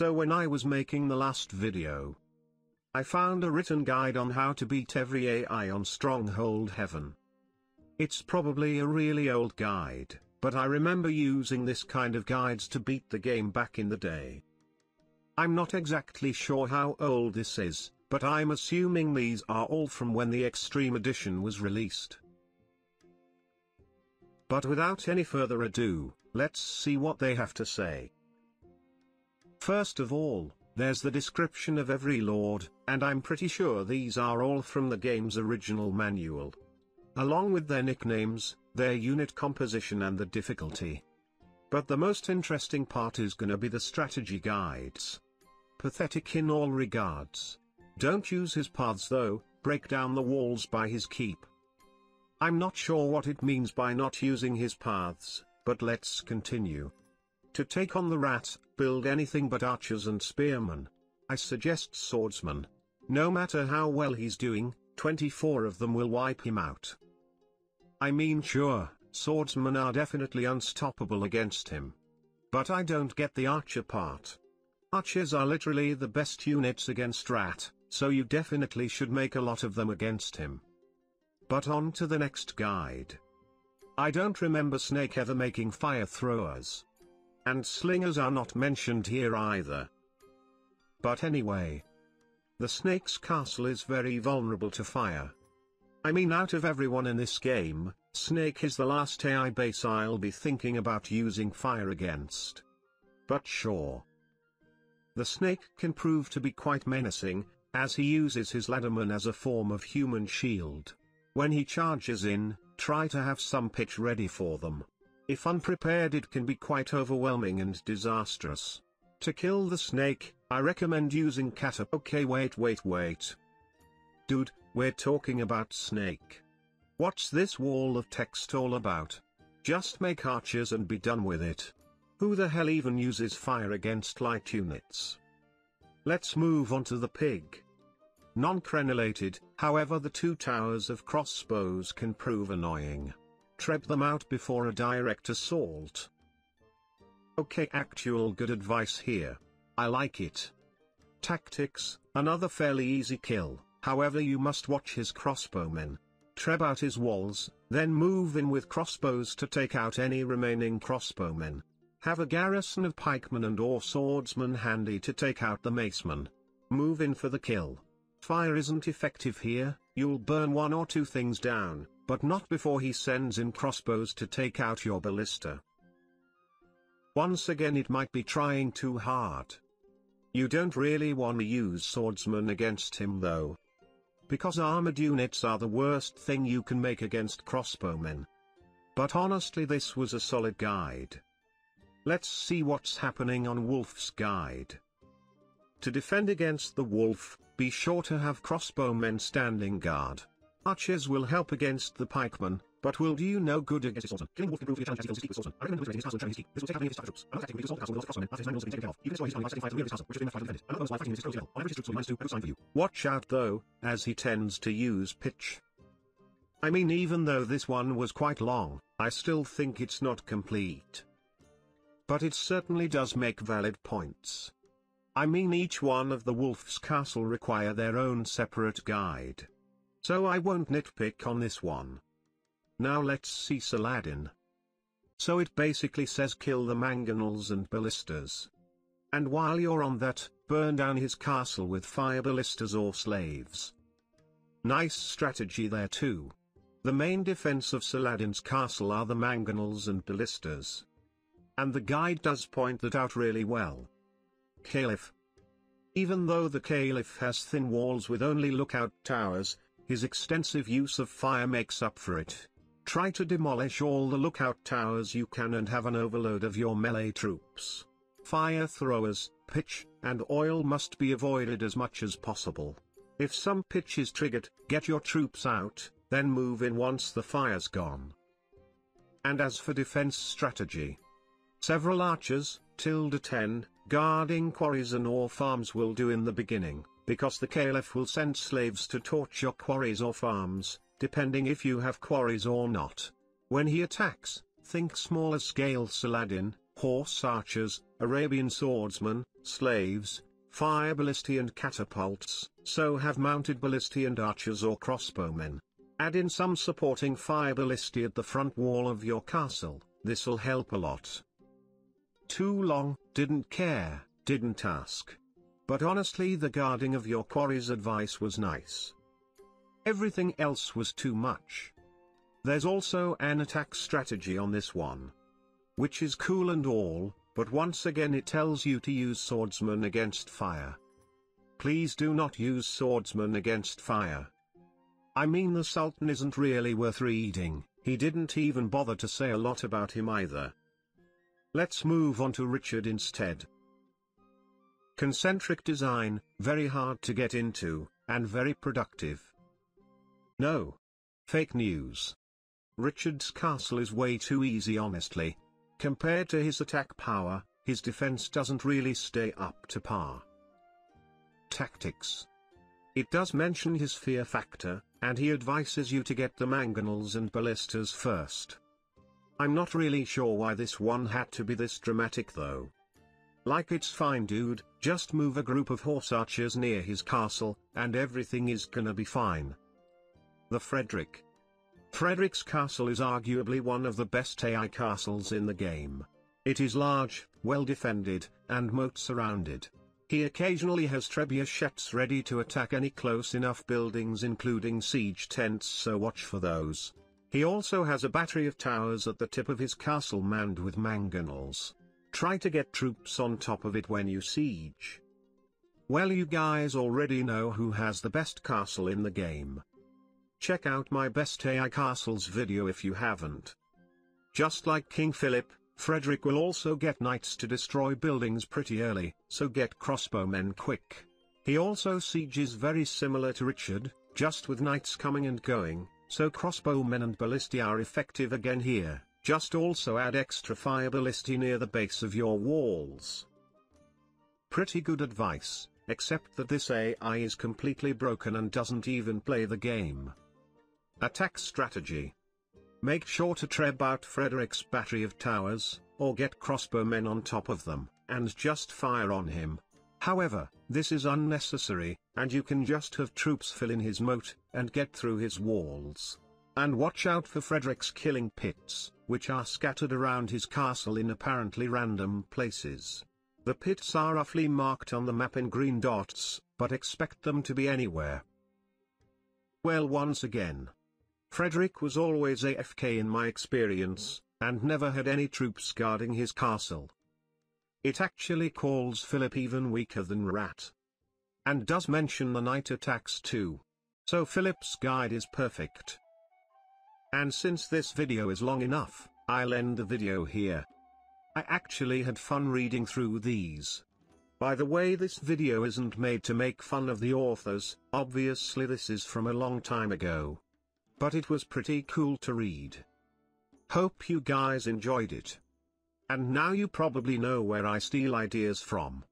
So when I was making the last video, I found a written guide on how to beat every AI on Stronghold Heaven. It's probably a really old guide, but I remember using this kind of guides to beat the game back in the day. I'm not exactly sure how old this is, but I'm assuming these are all from when the Extreme Edition was released. But without any further ado, let's see what they have to say. First of all, there's the description of every lord, and I'm pretty sure these are all from the game's original manual. Along with their nicknames, their unit composition and the difficulty. But the most interesting part is gonna be the strategy guides. Pathetic in all regards. Don't use his paths though, break down the walls by his keep. I'm not sure what it means by not using his paths, but let's continue. To take on the rat, build anything but archers and spearmen. I suggest swordsman. No matter how well he's doing, 24 of them will wipe him out. I mean sure, swordsmen are definitely unstoppable against him. But I don't get the archer part. Archers are literally the best units against rat, so you definitely should make a lot of them against him. But on to the next guide. I don't remember Snake ever making fire throwers. And slingers are not mentioned here either. But anyway. The snake's castle is very vulnerable to fire. I mean out of everyone in this game, Snake is the last AI base I'll be thinking about using fire against. But sure. The snake can prove to be quite menacing, as he uses his ladderman as a form of human shield. When he charges in, try to have some pitch ready for them. If unprepared it can be quite overwhelming and disastrous. To kill the snake, I recommend using kata- Okay wait wait wait. Dude, we're talking about Snake. What's this wall of text all about? Just make archers and be done with it. Who the hell even uses fire against light units? Let's move on to the pig. Non-crenellated, however the two towers of crossbows can prove annoying. Treb them out before a direct assault. Okay actual good advice here. I like it. Tactics, another fairly easy kill. However you must watch his crossbowmen. Treb out his walls, then move in with crossbows to take out any remaining crossbowmen. Have a garrison of pikemen and or swordsmen handy to take out the macemen. Move in for the kill. Fire isn't effective here, you'll burn one or two things down, but not before he sends in crossbows to take out your ballista. Once again it might be trying too hard. You don't really want to use swordsmen against him though because armored units are the worst thing you can make against crossbowmen. But honestly this was a solid guide. Let's see what's happening on Wolf's guide. To defend against the wolf, be sure to have crossbowmen standing guard. Archers will help against the pikemen, but will do you no good against his swordsman. Killing wolf can prove to be a challenge as he kills his swordsman. I recommend his castle and his keep. This will take out any of his fire troops. Another tactic will use assault the castle with lots of crossbowmen after his manuals have been taken care of. Even destroy his army by to the rear of his castle, which is enough fire to defend. Another bonus by fighting his close kill. On average his troops will be minus 2, I sign for you. Watch out though, as he tends to use pitch. I mean even though this one was quite long, I still think it's not complete. But it certainly does make valid points. I mean each one of the wolf's castle require their own separate guide. So I won't nitpick on this one. Now let's see Saladin. So it basically says kill the mangonels and ballistas. And while you're on that, burn down his castle with fire ballistas or slaves. Nice strategy there too. The main defense of Saladin's castle are the mangonels and ballistas. And the guide does point that out really well. Caliph. Even though the Caliph has thin walls with only lookout towers, his extensive use of fire makes up for it. Try to demolish all the lookout towers you can and have an overload of your melee troops. Fire throwers, pitch, and oil must be avoided as much as possible. If some pitch is triggered, get your troops out, then move in once the fire's gone. And as for defense strategy, several archers, tilde 10, guarding quarries and or farms will do in the beginning, because the Caliph will send slaves to torch your quarries or farms, depending if you have quarries or not. When he attacks, think smaller scale Saladin, horse archers, Arabian swordsmen, slaves, fire ballistae and catapults, so have mounted ballistae and archers or crossbowmen. Add in some supporting fire ballistae at the front wall of your castle, this'll help a lot. Too long, didn't care, didn't ask. But honestly the guarding of your quarry's advice was nice. Everything else was too much. There's also an attack strategy on this one. Which is cool and all, but once again it tells you to use swordsman against fire. Please do not use swordsman against fire. I mean the Sultan isn't really worth reading, he didn't even bother to say a lot about him either. Let's move on to Richard instead. Concentric design, very hard to get into, and very productive. No. Fake news. Richard's castle is way too easy honestly. Compared to his attack power, his defense doesn't really stay up to par. Tactics. It does mention his fear factor, and he advises you to get the mangonels and ballistas first. I'm not really sure why this one had to be this dramatic though. Like it's fine dude, just move a group of horse archers near his castle, and everything is gonna be fine. The Frederick. Frederick's castle is arguably one of the best AI castles in the game. It is large, well defended, and moat surrounded. He occasionally has trebuchets ready to attack any close enough buildings including siege tents so watch for those. He also has a battery of towers at the tip of his castle manned with mangonels. Try to get troops on top of it when you siege. Well you guys already know who has the best castle in the game. Check out my best AI castles video if you haven't. Just like King Philip, Frederick will also get knights to destroy buildings pretty early, so get crossbowmen quick. He also sieges very similar to Richard, just with knights coming and going, so crossbowmen and ballistae are effective again here, just also add extra fire ballistae near the base of your walls. Pretty good advice, except that this AI is completely broken and doesn't even play the game. Attack strategy. Make sure to treb out Frederick's battery of towers, or get crossbowmen on top of them, and just fire on him. However, this is unnecessary, and you can just have troops fill in his moat, and get through his walls. And watch out for Frederick's killing pits, which are scattered around his castle in apparently random places. The pits are roughly marked on the map in green dots, but expect them to be anywhere. Well once again. Frederick was always AFK in my experience, and never had any troops guarding his castle. It actually calls Philip even weaker than Rat. And does mention the night attacks too. So Philip's guide is perfect. And since this video is long enough, I'll end the video here. I actually had fun reading through these. By the way this video isn't made to make fun of the authors, obviously this is from a long time ago. But it was pretty cool to read. Hope you guys enjoyed it. And now you probably know where I steal ideas from.